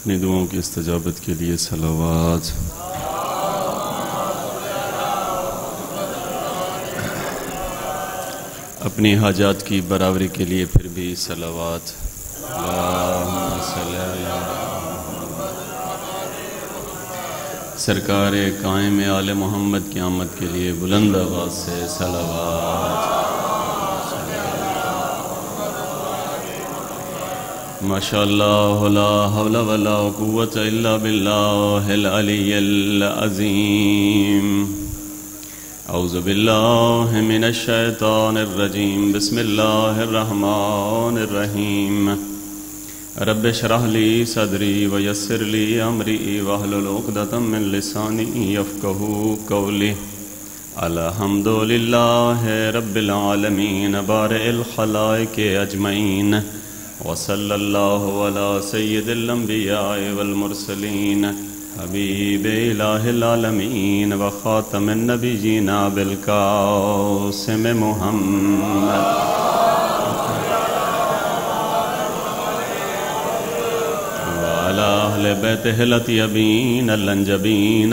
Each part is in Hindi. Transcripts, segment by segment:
अपनी दुआओं की इस्तजाबत के लिए सलावात। अपनी हाजात की बराबरी के लिए फिर भी सलावात। सरकार कायम आल मोहम्मद की आमद के लिए बुलंद आवाज़ से सलावात। हौला वला अलिय्यिल अज़ीम। अऊज़ु बिल्लाहि मिनश शैतानिर रजीम, बिस्मिल्लाहिर रहमानिर रहीम। रब सदरी व यस्सिर ली अमरी वहलुल उक़दतम मिन लिसानी यफ़क़हू कौली। अल्हम्दुलिल्लाह रब्बिल आलमीन, बारिल खलाइक अजमईन वसल्लल्लाहु अला सय्यिदिल अंबिया वल मुरसलीन हबीब इलाहिल आलमीन व खातमिन नबिय्यिन बिल कासिम मुहम्मद अहल बैतहल अतियबीन अलंजबीन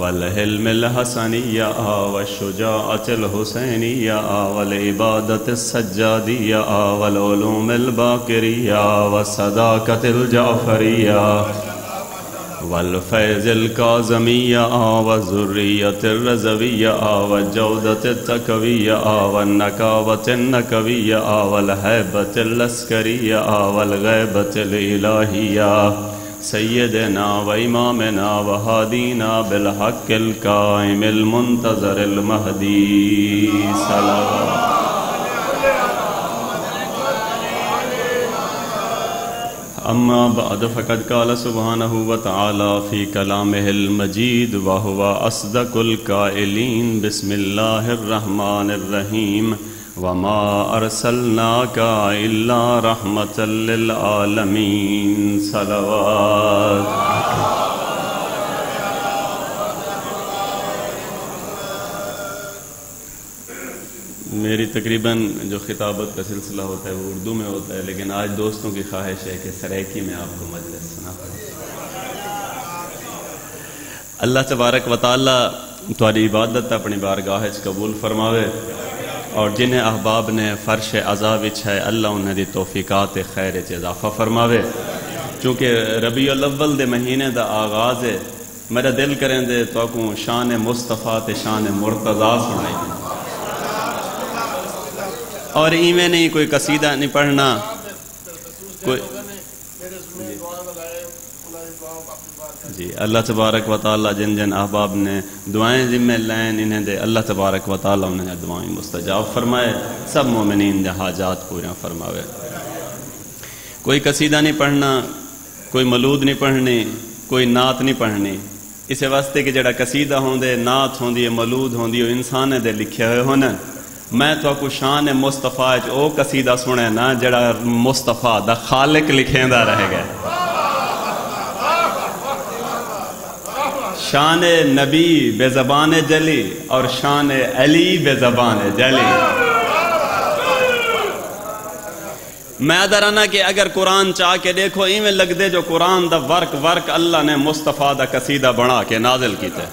दावत नबविया व सौलतिल हैदरिया वल इस्मतिल फातिमिया वलहलमिल हसनिया वशुजाअतिल हुसैनिया वल इबादत सज्जादिया वलूमिल बाकरिया व सदाकतिल जाफरिया वल फैज़िल वल वल सैदना व इमामना बिलहक़िल काइमिल मुंतज़रिल महदी। अम्मा बाद फ़कद काल सुबहानहु व फ़ी कलामिहिल मजीद व हुवा अस्दकुल काइलीन बिस्मिल्लाहिर रहीम अरसलनाका इल्ला रहमतल लिल आलमीन सलावत मेरी तकरीबन जो खिताबत का सिलसिला होता है वो उर्दू में होता है, लेकिन आज दोस्तों की ख्वाहिश है कि सराइकी में आपको मजलिस सुना अल्लाह तबारक व ताला तुम्हारी इबादत अपनी बारगाह कबूल फरमावे। और जिन्हें अहबाब ने फ़र्श अज़ा है, अल्लाह उन्हें तोफ़ीक़ात खैर च इजाफ़ा फरमावे। चूँकि रबी अव्वल दे महीने का आगाज़ है, मेरा दिल करें दे तो शान मुस्तफ़ा तो शान मुर्तज़ा सुनाई और इवें नहीं कोई कसीदा नहीं पढ़ना, कोई जी। अल्लाह तबारक व जिन जिन अहबाब ने दुआएँ जिम्मे लैन, इन्हें दे। अल्लाह तबारक व ताली उन्हें दुआएँ मुस्तजाब फरमाए। सब मोमिन जहाजात पूरा फरमावे। कोई कसीदा नहीं पढ़ना, कोई मलूद नहीं पढ़नी, कोई नात नहीं पढ़नी। इस वास्ते कि जड़ा कसीदा होंदे, नात होंदी है मलूद होंदी है इंसान दे लिखे हुए होने। मैं तो आपको शान मुस्तफ़ा कसीदा सुने ना जड़ा मुस्तफ़ा द खालिक लिखेंदा रह गया। शान नबी बेजबान जली और शान अली बेजबान जली। मैं दराना कि अगर कुरान चाह के देखो, इवें लगदे जो कुरान दा वर्क वर्क अल्लाह ने मुस्तफ़ा दा कसीदा बना के नाजिल किया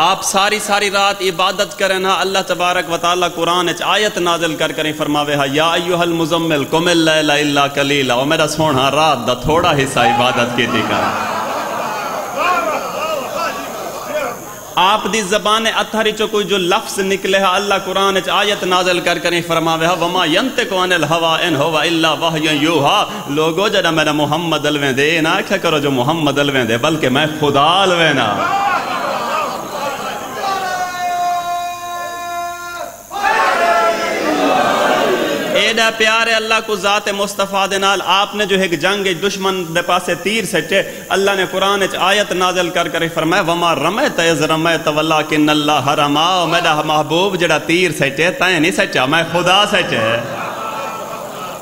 आप सारी सारी रात इबादत करें ना, अल्लाह तबारक व ताला कुरान आयत नाजिल कर करें फरमावे, हा, या अय्युहल मुजम्मिल, कुमिल लैला इल्ला कलीला। ओ मेरा सोना रात दा थोड़ा हिस्सा इबादत की कर। आप दी जबान अथर चो कोई जो लफ्ज निकले है, अल्लाह कुरान च आयत नाजल कर करें फरमावे हा, वमा यंतिकु अनिल हवा इन हुवा इल्ला वहय यूहा। लोगो जदा मेरा मोहम्मद अलवे दे, ना आख्या करो जो मोहम्मद अलवे दे, बल्कि मैं खुदा अलवे ना। एडा प्यार है, अल्लाह को जात मुस्तफ़ा दे नाल। आपने जो एक जंग दुश्मन दे पासे तीर सचे अल्लाह ने कुरान च आयत नाजल कर कर फरमाया, वमा रमे तेज रमे तवल्ला किन नल्ला हरमा मेरा महबूब जड़ा तीर सचे तय नहीं सचा मैं खुदा सचे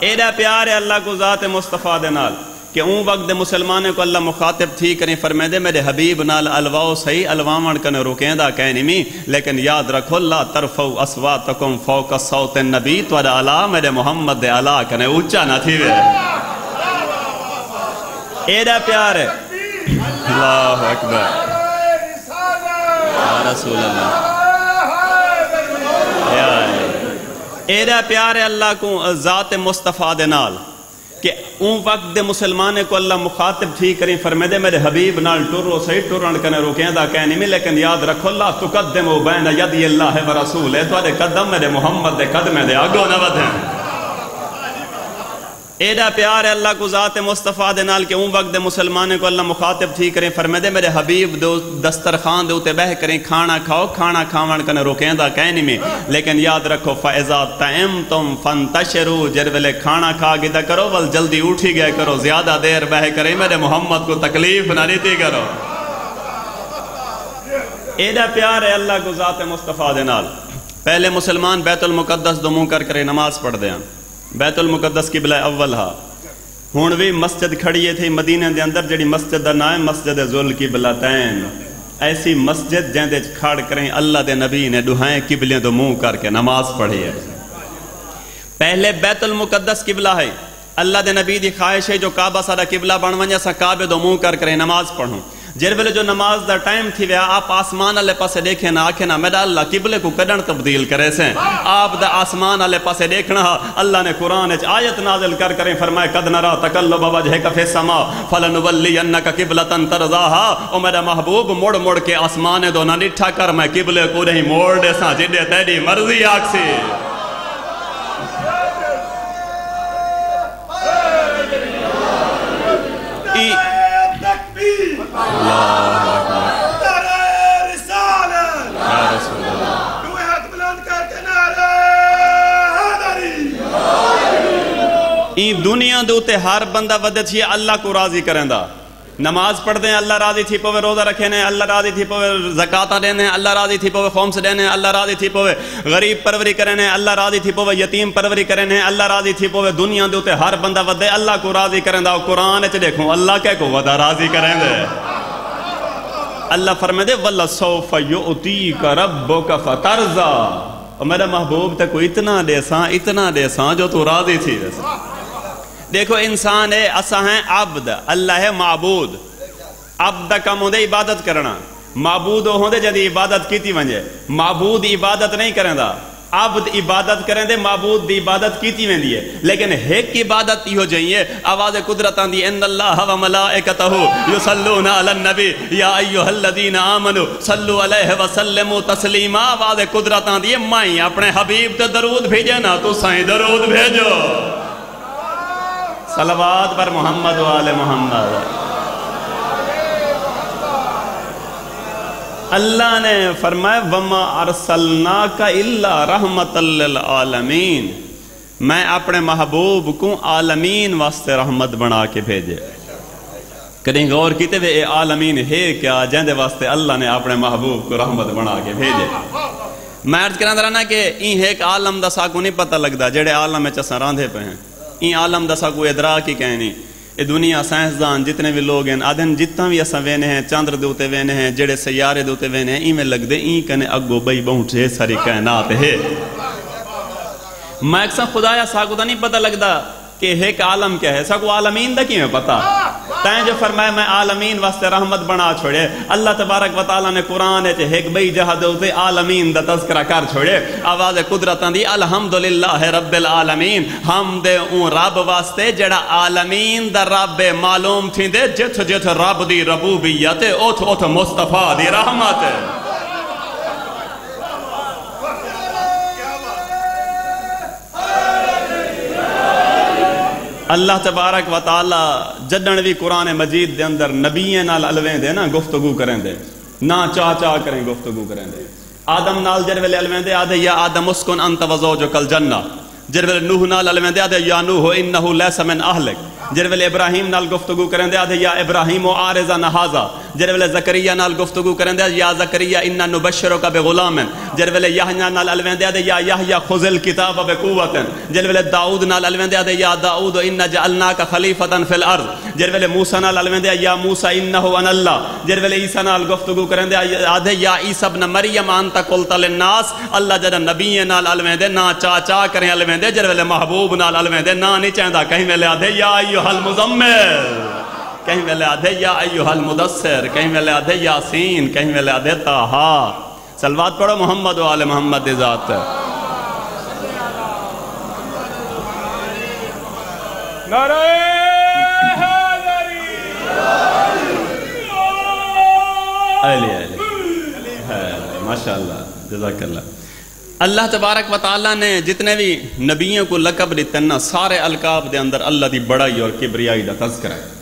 एडा प्यार है, अल्लाह को जात मुस्तफ़ा दे नाल। कि ऊँ वक्त मुसलमान को अल्लाह मुखातिब थी करें फरमेदे, मेरे हबीब नाल अलवाओ सही, अलवावण कन रुकेंदा कहनी मी। लेकिन याद रखो, ला तरफो असवा तकुम फौक सौत नबी त्वरा अला मेरे मोहम्मद अला कने ऊँचा ना थी वे। एड़ा प्यार अल्लाह अकबर। रसूल अल्लाह। एड़ा प्यार है अल्लाह को, जात मुस्तफ़ा दे नाल। कि ऊ वक्त दे मुसलमान को अल्लाह मुखातिब ठीक करें, फरमेदे, मेरे हबीब नाल टुरो, सही टुरन कने रुकेंदा नहीं मिले, लेकिन याद रखो, अल्लाह तुकद्दिम बैन यदि अल्लाह व रसूल है तुम्हारे कदम मेरे मोहम्मद दे कदम दे आगो न वधन एडा प्यार है, अल्लाह को ज़ात मुस्तफ़ा दे नाल के ऊँ वक्त मुसलमान को अल्लाह मुखातिब थी करें, फरमेदे, मेरे हबीब दो दस्तरखान दे उते बह करें, खाना खाओ, खाना खावन कने रोकेंदा कहनी में, लेकिन याद रखो, फ़ैज़ा तैम तुम फन तशरू जर वेले खाना खा गिदा करो, वल जल्दी उठी गए करो, ज़्यादा देर बह करें, मेरे मोहम्मद को तकलीफ़ ना रीति करो। एडा प्यार है, अल्लाह को ज़ात मुस्तफ़ा दे नाल। पहले मुसलमान बैतुल मुकद्दस दो मुँह कर करे, नमाज़ पढ़ते हैं बैतुल मुकदस की बला अव्वल हा। हूँ भी मस्जिद खड़ी है थी मदीने के अंदर जी मस्जिद का नाम है मस्जिद जुल की बला तैन। ऐसी मस्जिद जैसे खड़ करें अल्लाह के नबी ने दुहाएँ किबलियों तो मुँह करके नमाज़ पढ़ी है। पहले बैतुल मुकदस किबला है। अल्लाह के नबी की ख्वाहिश है जो काबा सारा किबला बन वे असा काबे दो मुँह कर करें नमाज़ पढ़ूं। जिस वे जो नमाज़ का टाइम थी वह आप आसमान वाले पास देखे ना, आखे ना मेरा अल्लाह किबले को कड़न तब्दील करे से। आप द आसमान वाले पास देखना अल्लाह ने कुरान आयत नाजिल कर करें, फरमाए, कद नरा तकल्लो बाबा जह कफे समा फलन वल्ली अन्ना का किबलतन तरजाहा। ओ मेरा महबूब, मुड़ मुड़ के आसमान दो ना निठा कर, मैं किबले को नहीं, मोड़ दे सा जिडे तेरी मर्ज़ी आखसी। दुनिया के उत्ते हर बंदा वधे थी अल्लाह को राज़ी करेंदा। नमाज़ पढ़ते हैं, अल्लाह राज़ी थी पवे, रोजा रखे ने, अल्लाह राज़ी थी पवे, जकाता देने, अल्लाह राज़ी थी पवे, खोम्स देने, अल्लाह राज़ी थी पवे, गरीब परवरी करे ने, अल्लाह राज़ी थी पवे, यतीम परवरी करे ने, अल्लाह राज़ी थी पवे, दुनिया के उत्ते हर बंदा वधे, अल्लाह को राज़ी करेंदा। कुरान च देखो, अल्लाह के को वदा राज़ी करेंदे। अल्लाह फरमे दे वल्ला सौफ का रब्बो का फतरजा मेरा महबूब तक इतना देसा इतना देसा जो तू राज़ी थी वैसा देखो, इंसान है, असा है अब्द, अल्लाह है माबूद। अब्द कम होंगे इबादत करना। माबूद होंगे जब इबादत की वजे माबूद इबादत नहीं करेंदा। अब्द इबादत करें दे माबूद दी इबादत की वेंदी है। लेकिन एक इबादत इहो चाहिए आवाज़ कुदरत आंदी इन अल्लाह व मलाइकतहु युसल्लूना अलन नबी। या अय्युहल्लज़ीना आमनु, सल्लु अलैहि व सल्लिमु तस्लीमा। आवाज़ कुदरत आंदी है मैं अपने हबीब ते दरूद भेजे ना तू साईं दरूद भेजो। सलवात पर मोहम्मद वाले मोहम्मद। अल्लाह ने फरमाया, वमा अरसलना का इल्ला रहमत आलमीन। मैं अपने महबूब को आलमीन वास्ते रहमत बना के भेजे। कहीं गौर किते वे, ए आलमीन, है क्या? जेंदे वास्ते अल्लाह ने अपने महबूब को रहमत बना के भेजे। मैं अर्ज़ करा रहना कि एक आलम का साकू नहीं पता लगता जेड़े आलम च रांधे पे हैं। ई आलम दसा को इदरा की कहनी। ये दुनिया साइंसदान जितने भी लोग हैं, आदन जितना भी असा वेने हैं, चंद्र के उत्ते वेने हैं, जेड़े सयारे के उत्ते वेने हैं इवें लगते ई कने अगो बई बहुत सारी कायनात है। मैं अक्सर खुदाया साकू नहीं पता लगता कि एक आलम क्या है? सको आलमीन दा किमें पता? तैं जो फरमाया, मैं आलमीन वास्ते रहमत बना छोड़े। अल्लाह तबारक वाली ने कुरान एक बई जहाद आलमीन दा तस्करा कर छोड़े। आवाज़ कुदरत दी, अल्हम्दुलिल्लाह रब्बिल आलमीन। हम दे ऊ रब वास्ते जड़ा आलमीन दा रब मालूम थींदे जिथ जिथ रब दी रबूबियत ओथ ओथ मुस्तफ़ा दी रहमत अल्लाह तबारक व ताला जडन भी कुरान मजीद के अंदर नबीए नाल अलवें दे ना गुफ्तगु करें दे ना चाह चाह करें, गुफ्तगु करें दे आदम नाल जर वेले अलवें दे आदे या आदम उसकुन अंत वजो जो कल जन्ना। जिस वेले नूह नाल अलवें दे आदे या नूह, इन्नहु लैसा मिन अहलिक। जिस वेले इब्राहिम नाल गुफ्तगु करें दे आदे या इब्राहिम ओ आरिजा नहाजा। जिस वे जकरिया नाल गुफ्तगू करेंदे या जकरिया इन्ना नुबशरो का बेगुलामन जिस वे यहया नाल अलवेंदे आदे या यहया खुजिल किताब बेकुवतन जिस वे दाऊद नाल अलवेंदे आदे या दाऊद इन्ना जअलना का खलीफतन फिल अर्ज़ जिस वे मूसा नाल अलवेंदे या मूसा इन्नहु अनल्ला जिस वे ईसा नाल गुफ्तगू करेंदे आदे या ईसा इब्न मरियम अंत कुलता लिन्नास अल्लाह जदा नबी नाल अलवेंदे ना चा चा करें अलवेंदे जिस वे महबूब नाल अलवेंदे ना नहीं चाहता कहीं वेले आदे या अय्युहल मुजम्मिल कहीं वेले आधे या अयुहल मुदस्सिर कहीं वेले आधे यासीन कहीं वेले आधे ताहा। सलवात पढ़ो मोहम्मद वाले मोहम्मद ज़ात। अली अली। माशाल्लाह जजाकल्लाह। अल्लाह तबारक व ताला ने जितने भी नबियों को लकब दिते ना सारे अलकाब के अंदर अल्लाह की बड़ाई और किबरियाई का तस्करा है।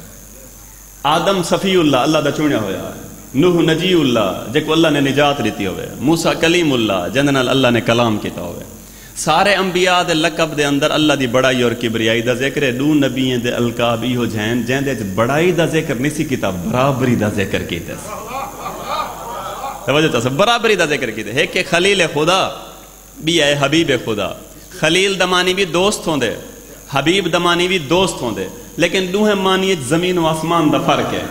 आदम सफीउल्ला अल्लाह का चुनिया होया है। नूह नजीउल्ला जेको अल्लाह ने निजात दी होवे। मूसा कलीमुल्ला जिंद नाल अल्लाह ने कलाम किया होवे। सारे अंबिया दे लकब दे अंदर अल्लाह दी बड़ाई और किबरियाई दा ज़िक्र है। दू नबियों दे अलकाब इहो जैन च बड़ाई दा ज़िक्र नहीं कीता, बराबरी दा ज़िक्र तस बराबरी दा ज़िक्र कीता। है कि खलील खुदा भी है हबीब है खुदा। खलील दमानी भी दोस्त होंदे। हबीब दमानी भी दोस्त होंदे। लेकिन दूहे मानिए ज़मीन व आसमान का फ़र्क है।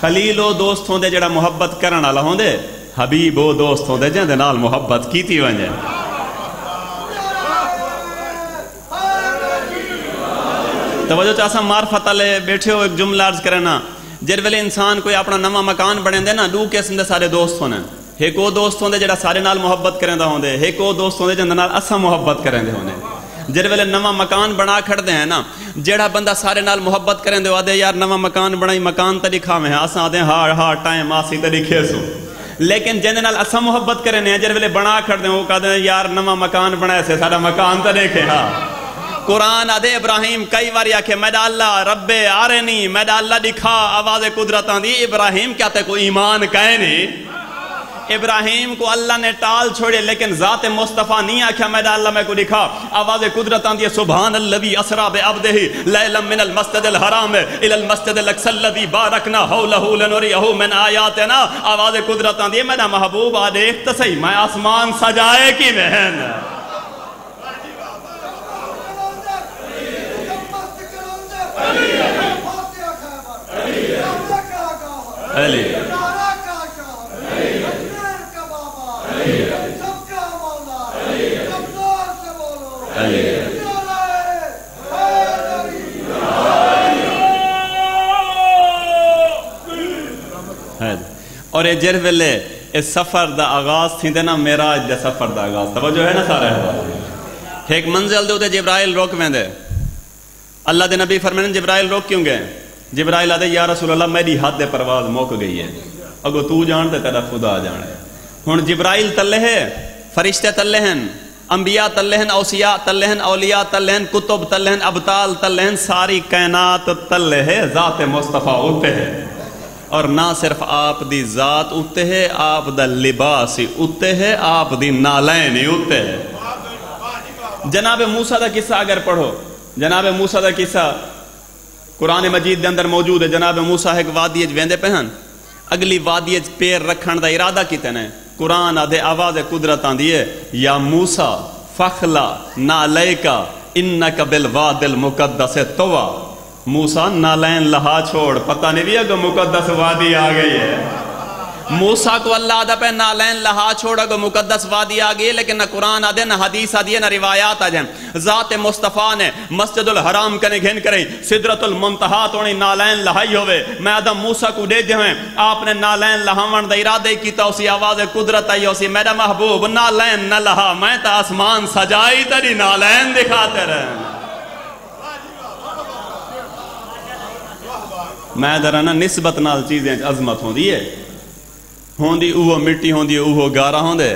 खलील वो दोस्त होंदे जड़ा मुहब्बत करने वाला होंदे, हबीब वो दोस्त होंदे जिंदे मुहब्बत कीती वजे तवज्जो चासा मार्फत वाले बैठे हो एक जुमला अर्ज़ करना जिस वेले इंसान कोई अपना नवा मकान बने ना दू किस्म के सारे दोस्त होने। एक वो दोस्त होंगे जरा सारे नाल मुहब्बत करेंदा होंगे एक वो दोस्त होंगे जिंदे असा मुहब्बत करेंदे होने। जिस वेले नवा मकान बना खड़ते हैं ना, जेड़ा बंदा सारे नाल मुहब्बत करें दे आदे यार, नवा मकान बनाई, मकान तो दिखावे अस आदे हार हार टाइम आसी तो दिखे सो। लेकिन जिंदे नाल असा मुहब्बत करें जिस वेले बना खड़ते वो कहते हैं यार, नवा मकान बनाया से सारा मकान तो देखे हाँ। कुरान, आदे इब्राहिम कई बार आखे मैडा अल्लाह, रब्बे आ रहे नहीं मैडा अल्लाह दिखा, आवाज़ कुदरत इब्राहिम क्या ते कोई ईमान कहे नहीं इब्राहिम को अल्लाह ने टाल छोड़े लेकिन जात मुस्तफ़ा नहीं आख्या मैदा अल्लाह मैं को दिखा। आवाज़ कुदरत आंदी है सुभान अल्लवी असरा बे अब्दही लैलम मिनल मस्जिदिल हराम इलल मस्जिदिल अक्सल्लवी बारकना हौलहु लनुरियहु मिन आयातिना। आवाज़ कुदरत आंदी है मेरा महबूब आ देख तो सही मैं आसमान सजाए की बहन अली। और ये जिस वेले इस सफ़र का आगाज़ थी ना मेराज के सफ़र का आगाज़ तवज्जो है ना सारा एक मंजिल के उत्ते जिब्राइल रोक वेंदे अल्लाह के नबी फरमाने जिब्राइल रोक क्यों गए जिब्राइल आदे या रसूल अल्लाह मेरी हद परवाज मुक गई है अगो तू जान ते तेरा खुदा जाने हूँ जिब्राइल तले है फरिश्ते तले हैं अंबिया तल्लहन औसिया तल्लहन औलिया तल्लहन कुतुब तल्लहन अबताल तल्लहन सारी कैनात तल्ले है, ज़ात मुस्तफ़ा उत्ते है। और ना सिर्फ़ आप दी ज़ात उत्ते है आप दा लिबास ही उत्ते है आप दी नालैन ही उत्ते है। जनाब मूसा का किस्सा अगर पढ़ो, जनाब मूसा का किस्सा कुरान मजीद के अंदर मौजूद है, जनाब मूसा एक वादी वेंदे पे हैं अगली वादी पैर रखने का इरादा कितने ने कुरान आदे आवाज़ कुदरत आंदी है या मूसा फखला ना नालयका इन्ना कबिल वादिल मुकद्दस तोवा मूसा नालैन लहा छोड़ पता नहीं भी अगर मुकद्दस वादी आ गई है मूसा को अल्लाह अदा पे नालैन लहा छोड़ अगर मुकद्दस वादी आ गई, लेकिन न कुरान आदे, न हदीस आदि, न रिवायात आ जाए ज़ात मुस्तफ़ा ने मस्जिदुल हराम कने घिन करे, सिदरतुल मुंतहा तोणी नालैन लहाई होवे। मैं आदम मूसा को दे दे आपने नालैन लहावन दा इरादे कीता, उसी आवाज़ कुदरत आई, उसी मेरा महबूब नालैन न लहा, मैं तो आसमान सजाई तरी नालैन दिखाते रहे मैं जरा ना निस्बत नाल चीज़ें अजमत होंगी है। होंदी उहो मिट्टी होंदी, उहो गारा होंदे।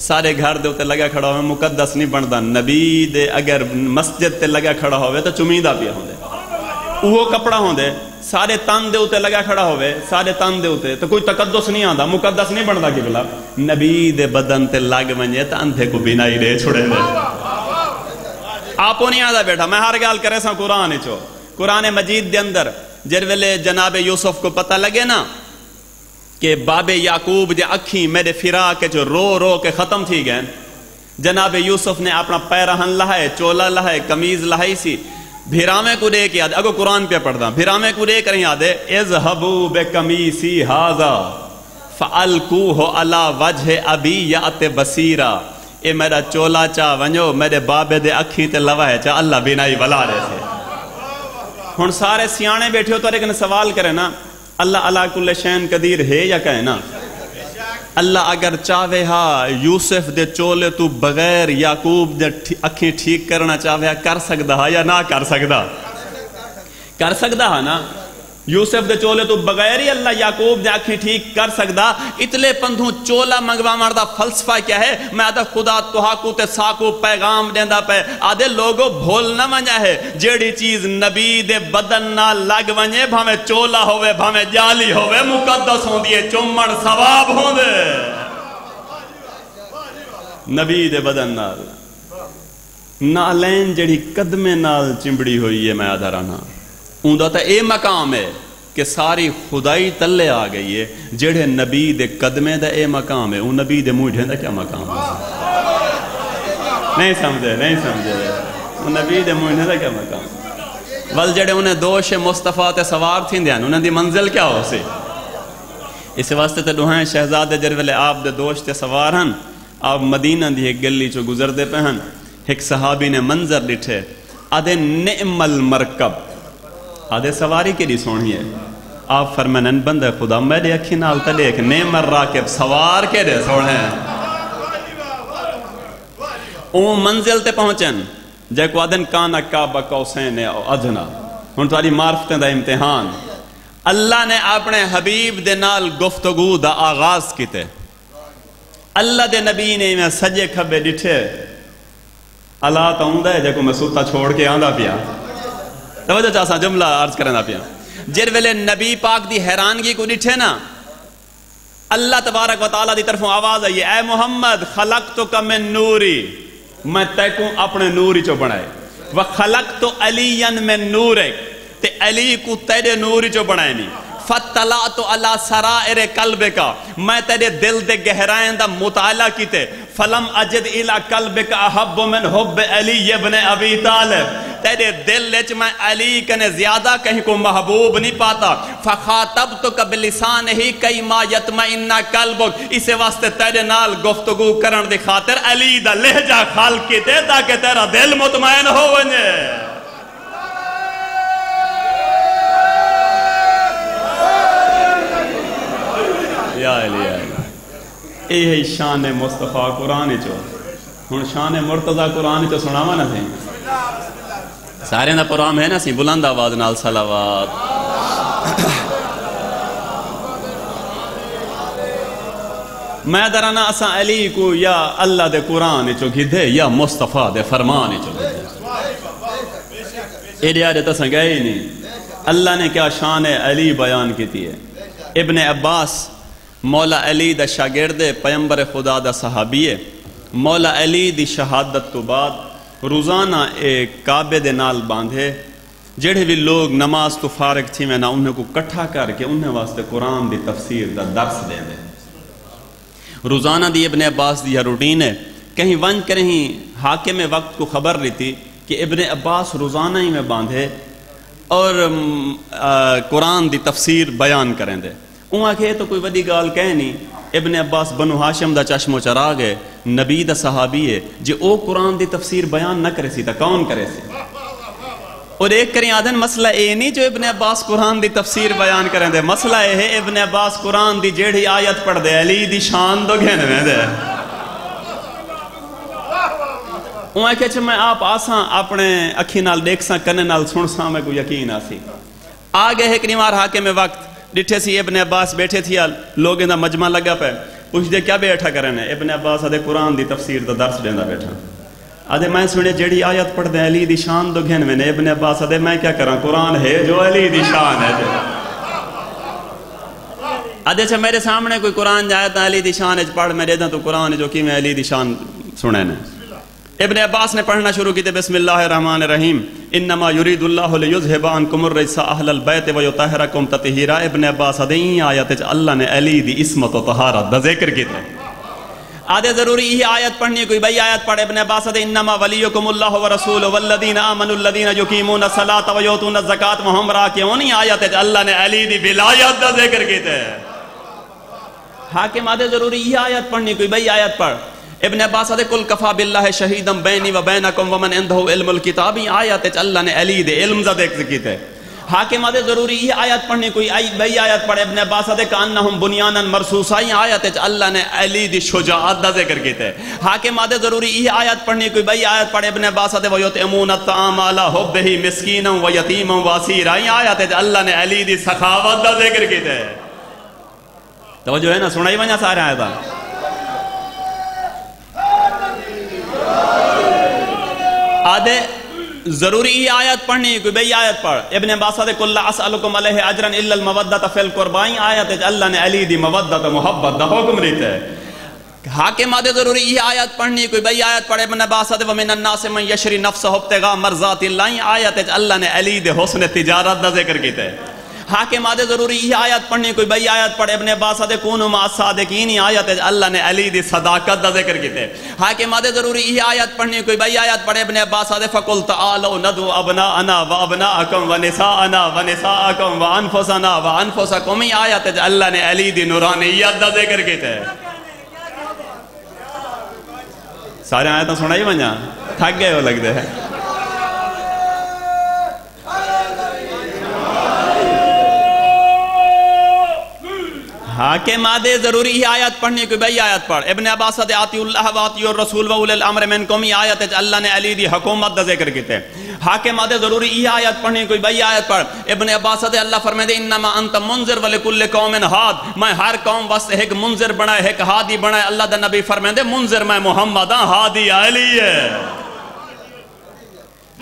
सारे घर दे उत्ते लगा खड़ा होवे मुकद्दस नहीं बनता नबी दे अगर मस्जिद ते लगा खड़ा होवे तो चुमीदा पिया होंदे। उहो कपड़ा होंदे, सारे तन दे उत्ते लगा खड़ा होवे, सारे तन दे उत्ते तो कोई तकद्दुस नहीं आंदा, मुकद्दस नहीं बनता कि भला नबी दे बदन ते लग वने तो अंधे को बिनाई दे छुड़े दे। आपो नहीं आता बैठा मैं हर गाल करे सा कुरान चो। कुरान मजीद के अंदर जिस वेले जनाब यूसुफ को पता लगे ना कि बाबे याकूब जे अखी मेरे फिरा के जो रो रो के खत्म थी गए। जनाब यूसुफ ने अपना पैरहन लहाए, चोला लहाए, कमीज लहाई सी। भिरामे को दे याद, अगो कुरान पे पढ़दा भिरामे को दे कर याद है इज़ हबू बे कमीसी हाजा फलकू हो अला वजह अभी या अते बसीरा। ए मेरा चोला चा वञो, मेरे बाबे दे अखी ते लवाए चा, अल्लाह बिनाई बला रहे से हूँ सारे सियाने बैठे हो तो लेकिन सवाल करे ना। अल्लाह अला शैन कदीर है या कहे ना अल्लाह अगर चाहे हा, यूसुफ दे चोले तू बगैर याकूब दे अखी ठीक करना चाहे कर सकता हा या ना कर सकता कर सकता हा ना? यूसुफ दे चोले तो बगैर ही अल्लाह याकूब दे आँखें ठीक कर सकदा। इतले पंधू चोला मंगवा मारदा फलसफा क्या है? मैं आदा खुदा तुहाकू ते साकू पैगाम देंदा पे। आदे लोगो, भूल न वंजा है। जेड़ी चीज़ नबी दे बदन ना लग वंजे भावे चोला होवे, भावे जाली होवे, मुकद्दस होंदी है चुम्मण सवाब होंदे। नबी दे बदन नाल। नालैन जेड़ी कदमे नाल चिंबड़ी हुई है, मैं आधा राना उंदा तो यह मकाम है कि सारी खुदाई तले आ गई है। जेड़े नबी दे कदमे का यह मकाम है वो नबी दे मूढ़े का क्या मकाम है? नहीं समझे नहीं समझे। वो नबी दे मूढ़े का क्या मकाम वल जेड़े उन्हें दोष मुस्तफ़ा ते सवार थी उन्हें दी मंजिल क्या हो सी इस वास्ते तो दुहाएँ शहजादे जर वेले आप दे दोष ते सवार हैं आप मदीना दी एक गली चो गुजरते पे हैं एक सहाबी ने मंजर डिठे आदे निमल मरकब। आदे सवारी केड़ी सोनी है आप फरमानन बंद खुदा मेरे अखी नाल तो देख ने मर रहा के सवार के दे सोने। ओ मंजिल ते पहुंचन, जैको आदन काना का बकौसैन अजना हुन तुम्हारी मार्फतें दा इम्तिहान। अल्लाह ने अपने हबीब दे नाल गुफ्तगू दा आगाज़ किते। अल्लाह दे नबी ने मैं सजे खबे डिठे। अल्लाह तो आंदा है, जैको मैं सुता छोड़ के आंदा पिया। तवजो चासा जुमला अर्ज़ करना पिया। जिर वेले नबी पाक दी हैरानगी को डिठे ना, अल्लाह तबारक वाली की तरफों आवाज़ आई है मोहम्मद खलक तो कम नूरी, मैं तैकू अपने नूर चो बनाए। व खलक तो अलीयन में नूर ते अली को तेरे नूर चो बनाए नहीं फतला तो अल्लाह सरा एरे कल्बे का मैं तेरे दिल दे गहराएँ दा मुताला कीते। फलम अजद इला कल्बे का हब मन हुब अली इब्न अबी तालिब। तेरे दिल विच मैं अली कने ज़्यादा कहीं को महबूब नहीं पाता। फखा तब तो कबिलिसान ही कई मा यतमा इन्ना कल्ब इस वास्ते तेरे नाल गुफ्तगू करन दी खातिर अली दा लहजा खाल के दे ताकि तेरा दिल मुतमैन हो वने यही शान मुस्तफ़ा कुरान चो हूँ शान मुर्तजा कुरान चो सुनावा ना सी सारे का प्रोग्राम है ना बुलंद आवाज़ नाल सलावाद मैं दराना असा अली को या अल्लाह दे कुरान चो गिधे या मुस्तफ़ा दे फरमान चो गिधे एरिया तसा गए नहीं अल्लाह ने क्या शान अली बयान की है इबन अब्बास मौला अली द शागिर्द पैंबर खुदा द सहाबी मौला अली दी शहादत तो बाद रोज़ाना एक काबे दे नाल बांधे। जेड़े भी लोग नमाज़ तो फारग थी ना, उन्हें को कट्ठा करके उन्हें वास्ते कुरान दी तफसीर दा दर्स दे रोज़ाना दी इबन अब्बास दी रूटीन है, कहीं वन कहीं हाके में वक्त को खबर थी कि इबन अब्बास रोज़ाना ही में बांधे और कुरान दी तफसीर बयान करें दे उहाँ खे तो कोई वही गाल कह नहीं इबन अब्बास बनु हाशम का चश्मो चराग है नबी द सहाबी है, जो ओ कुरान की तफसीर बयान न करे सी तो कौन करे सी? और एक करें आदन, मसला ये नहीं जो इबन अब्बास कुरान की तफसीर बयान करें दे। मसला यह है, इबन अब्बास कुरान की जेड़ी आयत पढ़ दे अली दी शान तो घेन में दे। उहाँ के मैं आप आसा अपने अखी नाल, देख सा कने नाल सुन सा, मैं को यकीन आसी आ गए एक निवार हाके में वक्त। डिठे सी इबन अब्बास बैठे थी लोग इंदा मजमा लगा पे। पुछते, क्या बैठा करने इबन अब्बास आदे कुरान की तफसीर का दर्स देंदा बैठा। आदे मैं सुने, जेड़ी आयत पढ़ते अली दी शान तो घेन मैंने इबन अब्बास आदे मैं क्या करा? कुरान है जो अली दी शान है आदे अच्छा मेरे सामने कोई कुरान जाए तो अली दी शान पढ़ मैं देदा तो कुरान जो कि मैं अली दी शान सुने ने। इबन अब्बास ने पढ़ना शुरू की बिस्मिल्लाहमान रहीम अहलल बैत व इबन अब्बास आयत अल्लाह ने अली इस्मत ज़िक्र कीता आधे ज़रूरी आयत पढ़नी कोई भाई आयत पढ़े। इब्ने अब्बास व रसूल वल्लदीन आमनुल्लदीन ज़कात आयत अल्लाह ने अली दी विलायत ज़िक्र कीता हाकिम, आधे ज़रूरी ही आयत पढ़नी कोई भाई आयत पढ़। इब्न अब्बास कुल कफा बिल्लाह शहीदम बैनी व बैनकुम वमन इंदहु इल्मुल किताबी। आयत अल्लाह ने अली दे, इल्म दा ज़िक्र कीता हाकिम आदे, ज़रूरी ये आयत पढ़नी, कोई आई बई आयत पढ़े, इब्न अब्बास आदे कान हम बुनियानन मरसूसा ही आयत अल्लाह ने अली दी शुजाअत दा ज़िक्र कीता है। हाकिम आदे, ज़रूरी ये आयत पढ़नी, कोई बई आयत पढ़े, इब्न अब्बास आदे वयत अमून ताम अला हुब्बिही मिस्कीनम व यतीमम व असीरा ये आयत अल्लाह ने अली दी सखावत दा ज़िक्र कीता है। तो जो है ना, सुनाई वना सारे आयत। आदे ज़रूरी ही आयत पढ़नी कोई बई आयत पढ़। इब्ने बासद कुल्ला असअलुकुम अलैहि अजरन इल्लल मवद्दत फिल कुर्बाई आयत अल्लाह ने अली दी मवद्दत, मोहब्बत दा हुक्म है। हाकिम आदे ज़रूरी ही आयत पढ़नी कोई बई आयत पढ़े। इब्ने बासद व मिनन नास मन यशरी नफ्स हुब्तगा मरजातिल्लाह आयत अल्लाह ने अली दे हुस्न तिजारत दा ज़िक्र कीता है हाके मादे ज़रूरी ये आयत पढ़नी कोई बई आयत पढ़े, अपने बासादे कौन मासादिकीन आयत है अल्लाह ने अली दी सदाकत दा ज़िक्र कीते। हाके मादे ज़रूरी ये आयत पढ़नी कोई बई आयत पढ़े, अपने बासादे फकुल तालो नदु अबना अना व अबना अकम व निसा अना व निसा अकम व अनफुसना व अनफुसकुम आयत है अल्लाह ने अली दी नूरानियत दा ज़िक्र कीते। सारे आयत सुनाई वना थक गए हो लगते हैं। हाके मादे ज़रूरी ही आयत पढ़नी कोई बई आयत पढ़। इब्न अब्बास आती वाती और रसूल वउल अमर मिन कौमी आयत अल्लाह ने अली दी हुकूमत दा ज़िक्र कीते। हाके मादे ज़रूरी ही आयत पढ़नी कोई बई आयत पढ़। इब्न अब्बास अल्लाह फरमाते इन्नमा अंत मुंजिर व लिकुल्ल कौमिन हाद। मैं हर कौम वास्ते एक मुंजिर बनाए, एक हादी बनाए। अल्लाह दा नबी फरमाते मुंजिर मैं मोहम्मद हादी अली है।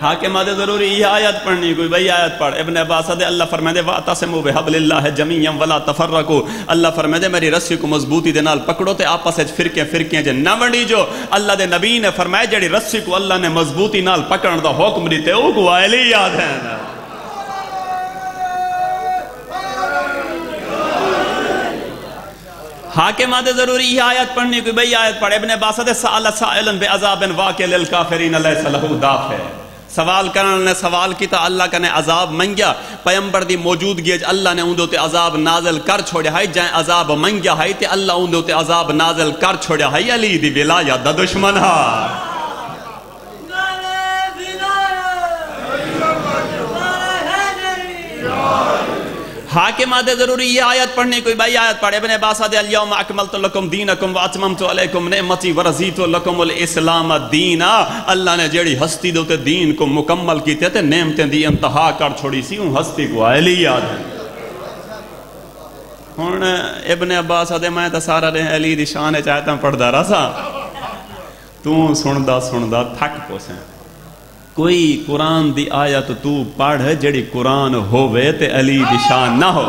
हाकिम आदे ज़रूरी ये आयत पढ़नी कोई भाई आयत पढ़। इब्न अब्बास दे अल्लाह फरमाते वातसिमु बिहबलिल्लाह जमीयम वला तफर्रकू। अल्लाह फरमाते मेरी रस्सी को मजबूती दे नाल पकड़ो ते आपस फिरके फिरके च न वंडी जो। अल्लाह दे नबी ने फरमाया, जेड़ी रस्सी को अल्लाह ने मजबूती नाल पकड़न दा हुक्म दिते को आयली याद है ना? हाकिम आदे ज़रूरी ये आयत पढ़नी कोई भाई आयत पढ़। इब्न अब्बास दे साल साइलन बे अजाबिन वाकिल लिल काफिरीन, लैसा लहू दाफिर। सवाल करण ने सवाल किया अल्लाह कने अजाब मंगया। पयंबर की मौजूदगी अल्लाह ने उन्दे अजाब नाजल कर छोड़ा है जै अजाब मंगया है तो अल्लाह उन्दे अजाब नाजल कर छोड़ा है अली दा दुश्मन हा। हाकिम आदे ज़रूरी ये आयत पढ़ने, कोई भाई आयत पढ़े बने बासादे अलियम अकमलतु लकुम दीनकुम व अतममतु अलैकुम निअमती व रज़ीतु लकुमुल इस्लाम दीना। अल्लाह ने जेड़ी हस्ती दे दीन को मुकम्मल कीते, ते नेमतें दी इंतहा कर छोड़ी सी उन हस्ती को अली याद है। इब्ने अब्बास आदे, मैं तो सारा दिन अली दी शान च आयतां पढ़दा रहा तू सुनदा सुनदा थक पोसे। कोई कुरान दी आयत तू पढ़, जड़ी कुरान होवे ते अली दी ना हो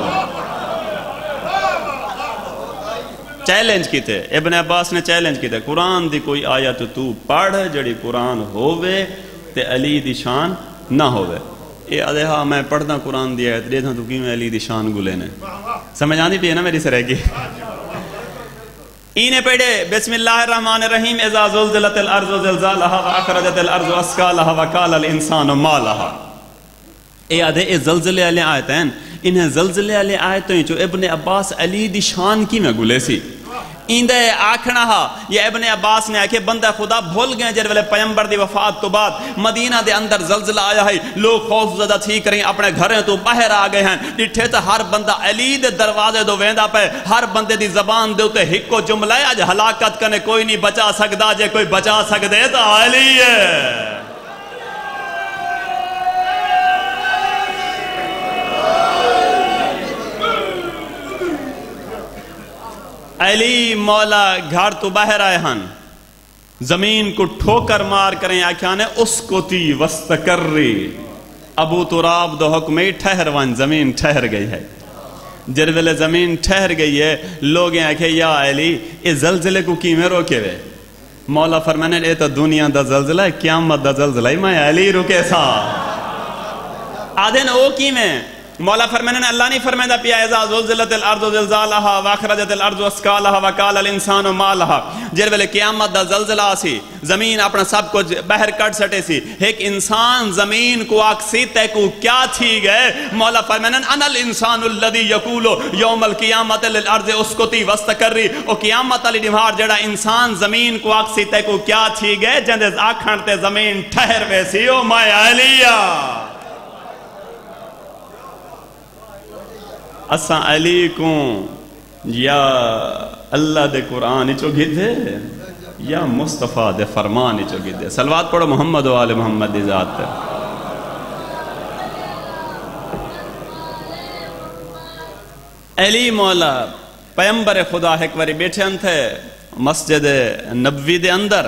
चैलेंज किते। इब्न अब्बास ने चैलेंज किते। कुरान दी कोई आयत तू पढ़, जड़ी कुरान होवे ते अली दी ना होवे। ये अदे मैं पढ़दा कुरान दी आयत, देखा तू किवें अली दी शान गुले ने। समझ आनी पी है ना मेरी सरेगी इने पेड़े बिस्मिल्लाहिर्रहमान रहीम इजा जुलजिलतिल अर्ज़ु जिलजालहा व अखरजतिल अर्ज़ु अस्कालहा व कालल इंसानु मालहा। ए आधे ए जलजले वाले आयत हैं इन्हें जलजले वाले आयतों चो इब्ने अब्बास अली दी शान की मैं गुले इंदे आखना हा। ये इब्ने अब्बास ने आखे, बंदा खुदा भूल गए जब वेले पैगंबर दी वफात तो बाद मदीना दे अंदर जलजला आया है। लोग खौफ ज़दा थी करें, अपने घरों तो बाहर आ गए हैं। डिठे तो हर बंदा अली दे दरवाजे तो वेंदा पे, हर बंदे दी जबान दे उते हिको जुमला है। अज हलाकत कने कोई नहीं बचा सकदा, जे कोई बचा सकदे तो अली है। अली मौला घर तो बाहर आए हन। ज़मीन को ठोकर मार करें आख्या ने, उसको ती वस्त कर रही अबू तुराब दो हुक्म ठहर वन, ज़मीन ठहर गई है। जिस वेले ज़मीन ठहर गई है, लोग आखे, या अली ये जलजिले को कि में रोके वे? मौला फरमाने ये तो दुनिया का जलजला है, क्यामत का जलजला ही, मैं अली रुके सा। आधे ने वो की में? मौला फरमाने अल्लाह नहीं फरमाया पिया एजा जुलजिलतिल अर्दु जिलजालहा व अखरजतिल अर्दु अस्कालहा व काल अल इंसानु मालहा। जिस वेले क़यामत दा जलजला सी, ज़मीन अपना सब कुछ बाहर कट सटे सी। एक इंसान ज़मीन को आकसी तय को क्या थी गए? मौला फरमाने अनल इंसानुल लदी यकूलो यौमल क़यामत लिल अर्ज़ उसकुती वस्तकरी ओ क़यामत अली निहार जेड़ा इंसान ज़मीन को आकसी तय को क्या थी गए? जंदे आखण ते ज़मीन ठहर वेसी ओ मैं अलिया। असा अली को या अल्लाह दे कुरान चो गिधे या मुस्तफ़ा दे फरमान चो गिधे सलवात पढ़ो मोहम्मद वाले मोहम्मद की जात अली मौला पैम्बर खुदा एक बारी बैठे थे, मस्जिद नबवी दे अंदर।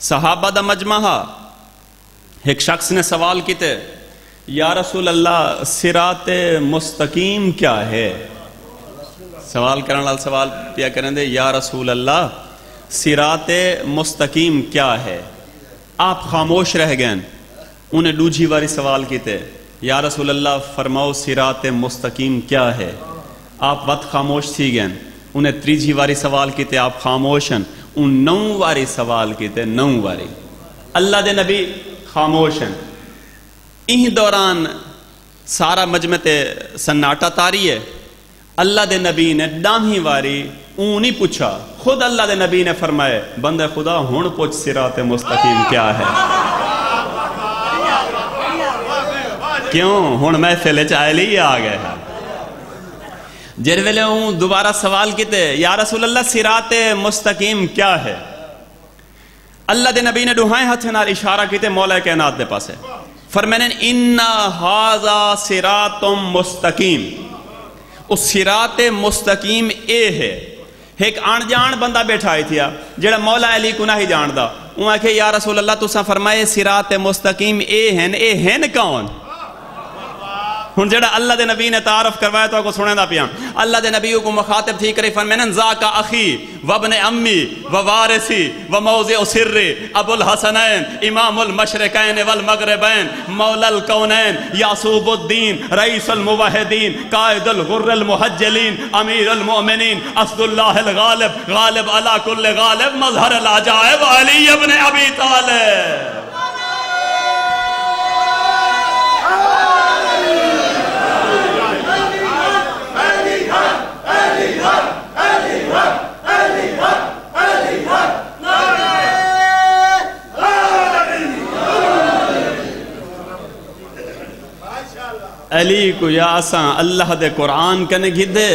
सहाबा दा मजमा एक शख्स ने सवाल किते या रसूल अल्लाह सिरात मुस्तकीम क्या है? सवाल करने वाला सवाल पिया करें दे या रसूल अल्लाह सिरात मुस्तकीम क्या है? आप खामोश रह गए उन्हें दूजी बारी सवाल किते, या रसूल अल्लाह फरमाओ सिरात मुस्तकीम क्या है? आप वत खामोश थी गए उन्हें त्रीजी बारी सवाल किते, आप खामोश हैं, उन नौ वारी सवाल किते, नौ वारी। अल्लाह दे नबी खामोशन इन दौरान सारा मजमे ते सन्नाटा तारी है। अल्लाह दे नबी ने डाही वारी ऊ नहीं पूछा। खुद अल्लाह दे नबी ने फरमाए बंदे खुदा हूँ पुछ सिरात मुस्तकीम क्या है? क्यों? हूँ महफिल च आयल ही आ गए। जिस वेले दोबारा सवाल किते, या रसूल अल्लाह सिरात मुस्तकीम क्या है? अल्लाह दे नबी ने दुहाए हथ नाल इशारा किते, मौला कैनात दे पासे। फरमाने इन्ना हाजा सिरातुम मुस्तकीम। उस सिरात मुस्तकीम ए है। एक अनजान बंदा बैठा आई थिया जेड़ा मौला अली को ना ही जानता उन्हें आखे यार रसूल अल्लाह तुसा फरमाए, सिरात मुस्तकीम ए हैं ए हैं कौन? हूँ जरा अल्लाह के नबी ने तारफ करवाया तो सुने पिया। अल्लाह के नबी को मुखातिब थी करे फरमैन जा का अखी, वबन अम्मी, व वारसी, व मौज उसिर्रे अबुल हसनैन, इमामुल मशरकैन, वल मगरबैन, मौलल कौनैन, यासूबुद्दीन, रईसुल मुवहिदीन, कायदुल गुर्रल मुहज्जलीन, अमीरुल मोमिनीन असदुल्लाह गालिब गालिब अला कुल्ल गालिब, मजहर अल अजाइब अली इब्न अबी तालिब। अली को या असा अल्लाह दे, कुरान कने गिदे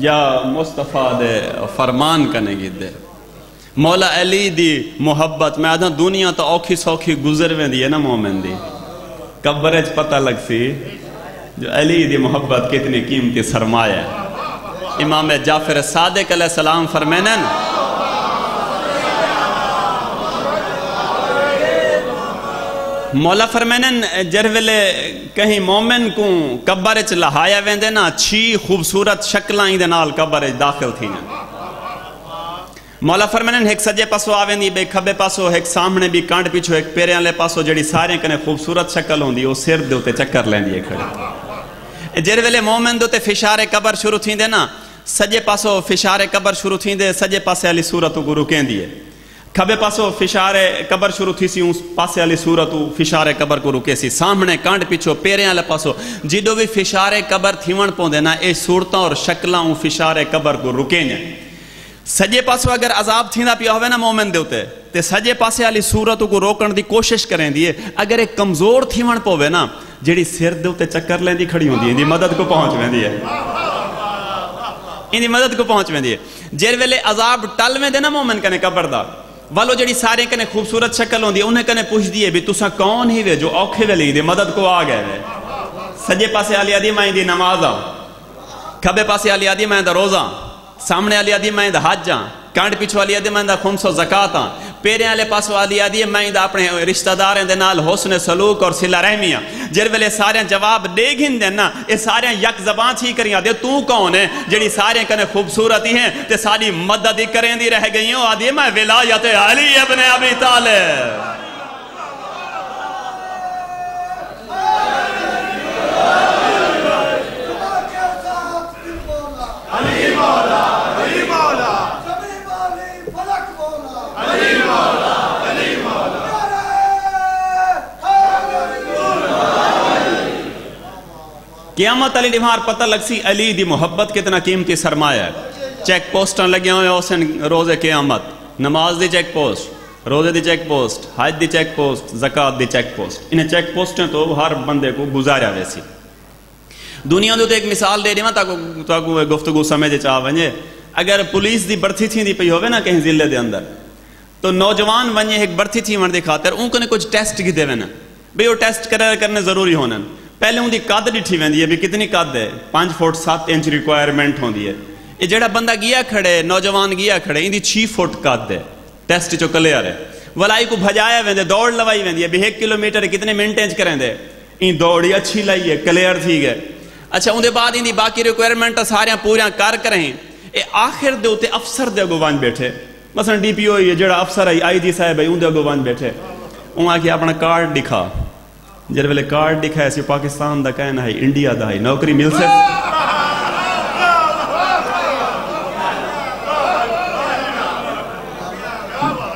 या मुस्तफ़ा दे, फरमान कने गिदे मौला अली दी मोहब्बत, मैं आदा दुनिया तो औखी सौखी गुजर वेंदी है ना मोमिन दी। कब्र च पता लग सी जो अली दी मोहब्बत कितनी कीमती सरमाया इमाम जाफिर सादिक सलाम फरमेनन मौला फरमैन जर वेले कहीं मोमिन को कबर च लहाया वेंदे ना, छी खूबसूरत शक्ल इन कबर दाखिल थी मौला फरमैन एक सजे पासो आ वेंदी, बे खबे पासो एक सामने भी कांड पिछो एक पेरे वाले पासो, जड़ी सारे कने खूबसूरत शक्ल होंदी वो सिर दे उत्ते चक्कर लेंदी है खड़े जर वेले मोमिन दे उते फिशारे कबर शुरू थींदे ना सजे पासो फिशारे कबर शुरू थींदे सजे पासे वाली सूरत को रुकेंदी है खबे पासो फिशारे कबर शुरू थी सी उस पासे वाली सूरत फिशारे कबर को रुके सी। सामने कांड पिछो, पेरे वाले पासो। जिदो भी फिशारे कबर थीवण पौंदे ना ये सूरत और शक्ल फिशारे कबर को रुके ने। सजे पासो अगर अजाब थींदा पिया होवे ना मोमिन दे उते, ते सजे पासे वाली सूरत को रोकण दी कोशिश करेंदी है। अगर एक कमज़ोर थीवण पवे ना, जेड़ी सिर दे उते चक्कर लेंदी खड़ी होंदी इंदी मदद को पहुँच वेंदी है। इंदी मदद को पहुँच वेंदी है। जेर वेले अजाब टल वेंदे ना मोमिन कने कबर दा वालो जी सारे कने खूबसूरत शक्ल होंगी उन्हें कने पुछदी है भी, तुसा कौन ही वे जो औखे वे दे? मदद को आ गए वे। सजे पासे आली आदि माई दी नमाज़ खबे पासे आली आदि मैं रोजा। सामने आली आदि मैं हज आ। कंड पिछू वाली आदि मैं खुमसो जकात हाँ पेरे आले पास वाली आदि मैं अपने रिश्तेदारें दे हुस्न सलूक और सिला रहमी हाँ जिस वेले सारे जवाब दे गिन ना ये सारे यक जबान ही करी आदि तू कौन है? जी सारे कने खूबसूरती है ते सारी मदद ही करें दी रह गई। आदि, मैं विलायत अली अपने अभी ताले क्यामत अली निमार पता लगसी अली दी मोहब्बत कितना कीमती सरमाया है। चेक पोस्ट लगे हुए उसन रोज़े क्यामत। नमाज़ दी चेक पोस्ट, रोज़े दी चेक पोस्ट, हज दी चेक पोस्ट, जक़ात दी चेक पोस्ट। इन चेक पोस्टें तो हर बंदे को गुजारिया वैसी दुनिया के एक मिसाल दे देवां, ताको गुफ्तगु समझ चा वजे अगर पुलिस की भर्थी थी पी हो ना कहीं ज़िले के अंदर तो नौजवान वजे एक भर्थी थी वन की खातर उनके कुछ टेस्ट की देवे भाई वो टेस्ट करने ज़रूरी होने पहले उनकी कद डिठी वी है, भी कितनी कद है? पाँच फुट सत्त इंच रिक्वायरमेंट होती है। ये जरा बंदा गिया खड़े, नौजवान गिया खड़े इनकी छी फुट कद है। टेस्ट चो क्लियर है। वलाई को भजाया वेंदे, दौड़ लवाई वेंदी है। भी एक किलोमीटर कितने मिनटें च करेंदे? इन दौड़ अच्छी लाई है क्लियर थी गए। अच्छा उनके बाद इनकी बाकी रिक्वायरमेंट सारिया पूरा कर करें। ये आखिर दे उत्ते अफसर दे अगो वन बैठे। मसलन डी पी ओ जो अफसर आई आई जी साहब है उनके अगो वन बैठे। उन्हें आके अपना कार्ड दिखा। जिस वे कार्ड दिखाया सी पाकिस्तान का कहना है, इंडिया का है, नौकरी मिल सकती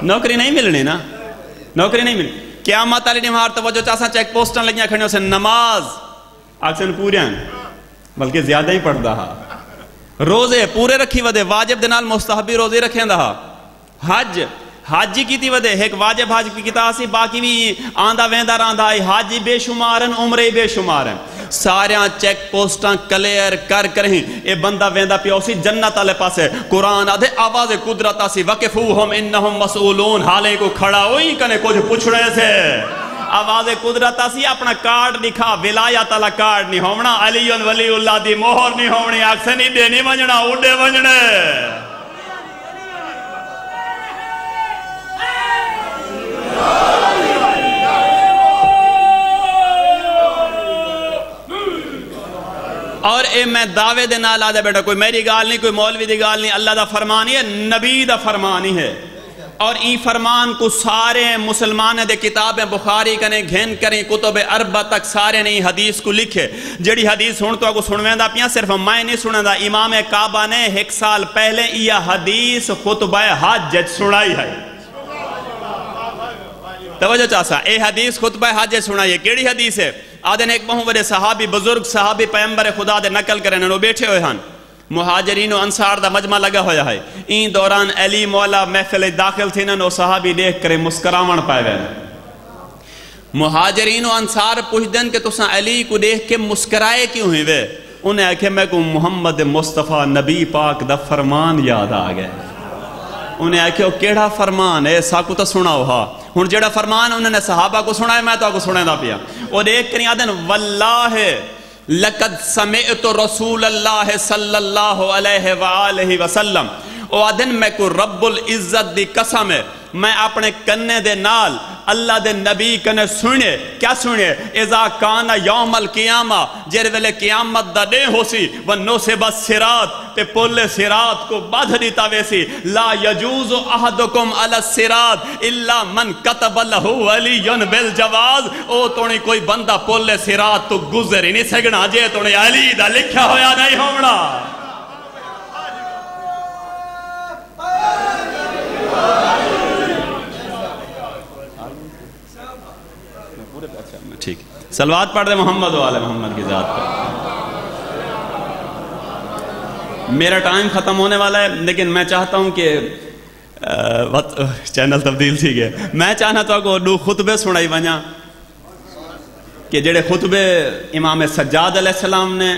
नौकरी नहीं मिलनी ना। नौकरी नहीं मिलनी। क्या माता ने मार तवज्जो चासा चेक पोस्टा लगियाँ खड़ियों से नमाज़। आखसन पूरे बल्कि ज़्यादा ही पढ़ता हा। रोज़े पूरे रखी वदे वाजिब नाल मुस्तहबी रोज़े रखेंदा हा। हज हाजी की वधे, एक वाजिब हज किता सी, बाकी भी आंदा वेंदा रहा हाजी बेशुमार उमरे बेशुमार हैं सारे चेक पोस्टा क्लियर कर कर ये बंदा वेंदा पियो सी जन्नत वाले पासे। कुरान आधे आवाज़ कुदरत सी वकिफू हम इन हम मसूलून हाले को खड़ा हुई, कने कुछ पूछ रहे थे आवाज़ कुदरत सी अपना कार्ड दिखा विलायत वाला कार्ड नहीं होना अली वली उल्ला दी मोहर नहीं होनी अक्सर नहीं देनी वजना उडे वजने और ए, मैं दावे दे नाल आदा बेटा, कोई मेरी गाल नहीं, कोई मौलवी की गाल नहीं, अल्लाह का फरमान ही है, नबी का फरमान ही है। और ई फरमान को सारे मुसलमान दे किताबें बुखारी कने घेन करें, कुतुब अरबा तक सारे ने हदीस को लिखे। जड़ी हदीस सुन तो सुनवेंदा पिया, सिर्फ़ मैं नहीं सुनदा इमाम काबा ने एक साल पहले यह हदीस खुतबा हज सुनाई है। तवज्जो चासा ए हदीस खुतबा हज सुनाई केड़ी हदीस है? आदन एक बहु बड़े सहाबी बुज़ुर्ग, सहाबी पैम्बर खुदा दे नकल करें वो बैठे हुए हैं। मुहाजरीन अंसार का मजमा लगा हुआ है। इन दौरान अली, मौला, महफिल दाखिल थी नो सहाबी देख कर मुस्करावण पाए मुहाजरीन अंसार पुछदन कि तुसा अली को देख के मुस्कराए क्यों हुए वे? उन्हें आखे, मैं को मुहम्मद मुस्तफ़ा नबी पाक द फरमान याद आ गया। उन्हें आखे केड़ा फरमान है? साकू तो सुनाओ हा। हूँ जो फरमान उन्होंने सहाबा को सुना है मैं तो सुना पिया। और एक करी आदन वल्लाह, लकद समय तो रसूल अल्लाह वसल्लम। ओ आदन मैं को रबुल इज़्ज़त दी कसम है, मैं अपने कन्ने दे नाल अल्लाह दे नबी कने सुने। क्या सुने? इजा काना यौमल कियामा, जेर वेले कियामत दा डे होसी से बस सिरात, ते पुल सिरात को बाध दिता वेसी। ला यजूज अहदुकुम अला सिरात, इल्ला मन कतब लहु अलीयुन बिल जवाज। ओ तोणी कोई बंदा पुल सिरात तो गुजर ही नहीं सकना, जे तोणी अली दा लिखा होया नहीं होना ठीक सलवात पढ़ दे मोहम्मद वाले, मोहम्मद की ज़ात पर मेरा टाइम ख़त्म होने वाला है, लेकिन मैं चाहता हूँ कि चैनल तब्दील थी गए मैं चाहना था को खुतबे सुनाई वजा कि जेड़े खुतबे इमाम सज्जाद सलाम ने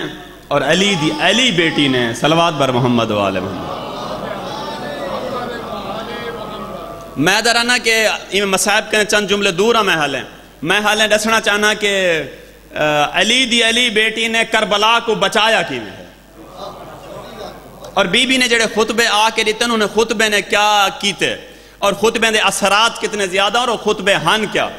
और अली दी, अली बेटी ने, सलवात बर मोहम्मद वाले मोहम्मद। मैं दराना के मसाहब के चंद जुमले दूर मैं हाल हैं। मैं हाल दसना चाहना कि अली दी अली बेटी ने करबला को बचाया कि और बीबी ने जेड़े खुतबे आके दिते उन्होंने खुतबे ने क्या कीते? और खुतबे के असरात कितने ज़्यादा और खुतबे हन क्या?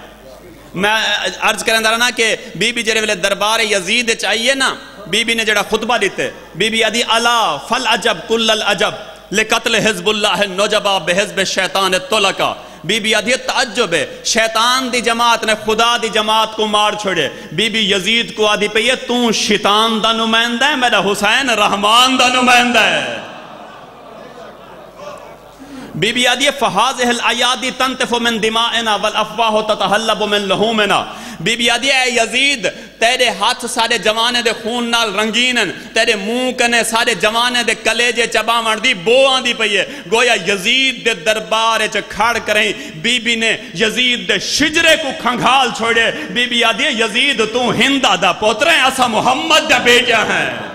मैं अर्ज़ करें ना कि बीबी जेड़े वेले दरबार यजीद चाहिए ना, बीबी ने जड़ा खुतबा दिते बीबी अदी अला फल अजब कुल्ल अजब, ले कत्ल हिजबुल्ला है नौजबा, बेहजब शैतान तोलका। बीबी अधी तजब है। शैतान दी जमात ने खुदा दी जमात को मार छोड़े। बीबी यजीद को आदि पे तू शैतान दा नुमाइंदा है, मेरा हुसैन रहमान दा नुमाइंदा है। बीबी आदि फहाज अयादी तंतफो मिन दिमाना वल अफवाह ततहल्लबु मिन लहूमिना। बीबी आदि यजीद तेरे हाथ सारे जवाने के खून नाल रंगीन तेरे मुँह कने सारे जमाने दे कलेजे चबावण दी बो आंदी पई है गोया यजीद दे दरबार च खड़ करें बीबी ने यजीद दे शिजरे को खंगाल छोड़े। बीबी आदि यजीद, तू हिंदा दा पोत्र है असा मुहम्मद दा बेटा है।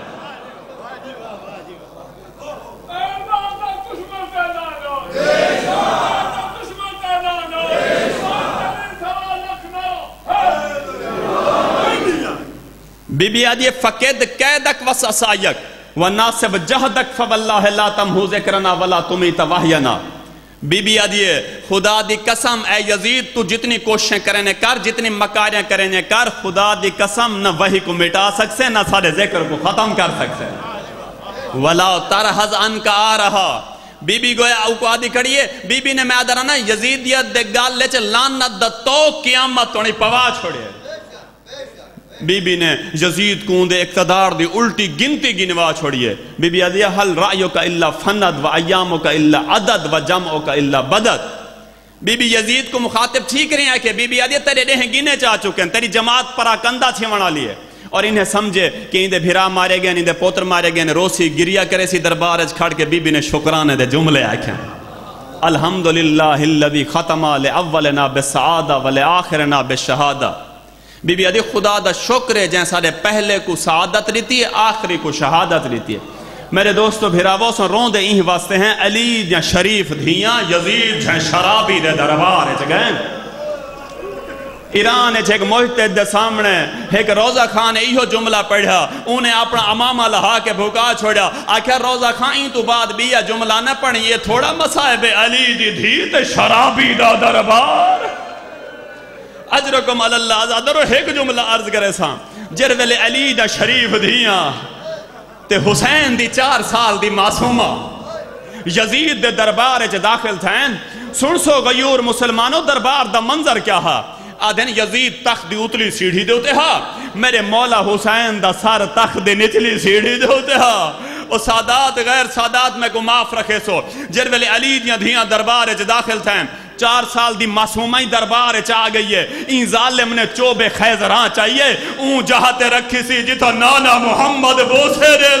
बीबी आदि फकेद कैदक वसायक व नासिब जहदक फवल्लाह ला तमहु जिक्रना वला तुमी तवाहयना बीबी आदि खुदा दी कसम, ए यजीद, तू जितनी कोशिशें करें कर, जितनी मकारियाँ करें कर, खुदा दी कसम न वही को मिटा सकसे, न सारे ज़िक्र को खत्म कर सकसे। वला तरहज अन का आ रहा बीबी गोया उको आदि खड़िए बीबी ने मैं आदरा ना यजीदियत दे गाल ले लानत द तो कियामत तोनी पवा छोड़े। बीबी ने यजीद को दे इकतदार दी उल्टी गिनती गिनवा छोड़िए बीबी अदिया हल रायो का इल्ला फनद व अयामों का इल्ला अदद व जमो का इल्ला बदद। बीबी यजीद को मुखातिब ठीक रहे हैं कि बीबी अदिया तेरे डेह गिने चाह चुके हैं, तेरी जमात पराकंदा छिवण लिए और इन्हें समझे कि इंदे भिरा मारे गए इंदे पोत्र मारे गए रोसी गिरिया करे सी दरबार खड़ के बीबी ने शुक्राने दे जुमले आखे अल्हम्दुलिल्लाह खतमा अव्वल ना बेसादा वले आखिर ना बेशहादा बीबी अदी खुदा का शुक्र है जैसा सारे पहले को शहादत रीती है, आखिरी को शहादत रीती है। मेरे दोस्तों, भिरावो सो रोंदे इन वास्ते हैं अली या शरीफ धिया, यजीद जै शराबी दे दरबार च गए ईरान एक मोहते दे सामने, एक रोजा खान ने इहो जुमला पढ़ा, उन्हें अपना अमामा लहा के भुका छोड़ा। आखिर रोजा खान तू बाद बिया जुमला न पढ़ी, ये थोड़ा मसाहब अली दी धी ते शराबी दा दरबार। अजरकुम अल्लाह आजादरो एक जुमला अर्ज़ करे सा जिर अली दा शरीफ धिया ते हुसैन दी चार साल दी मासूमा, यजीद दे दरबार च दाखिल थे सुन सो गयूर मुसलमानों, दरबार दा मंजर क्या हा? आदन यजीद तख्त दी उतली सीढ़ी दे उते हा, मेरे मौला हुसैन दा सर तख्त दे निचली सीढ़ी दे उते हा। ओ सादात, गैर सादात, में को माफ़ रखे सो। जिर वेले अली दियाँ दरबार च दाखिल थे चार साल की मासूमा ही दरबार च आ गई है। ई जालिम ने चोबे खैजरा चाहिए ऊ जहाते रखी सी जिथो नाना मुहम्मद बोसे दे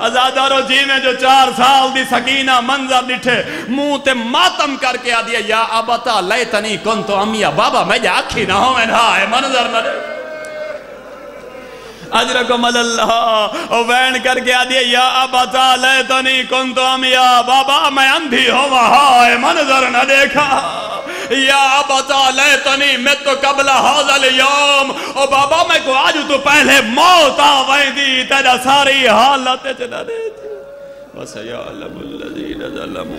आजादारो जी में जो चार साल दी सकीना मंजर दिठे मुँह ते मातम करके आ दिया, या अबता लय तनी कौन तो अमिया बाबा, मैं आखी ना हो ना मंजर न दे अल्लाह वैन करके आ दिए या अबता ले तो नहीं कौन तो हम, या बाबा, मैं अंधी हो हाय, मंजर न देखा। या बता ले तो नहीं मैं तो कबला हाजल योम। ओ बाबा, मैं को आज तो पहले मौत आ वही तेरा सारी हालत न दे बस या लमुल्लजीन जलमु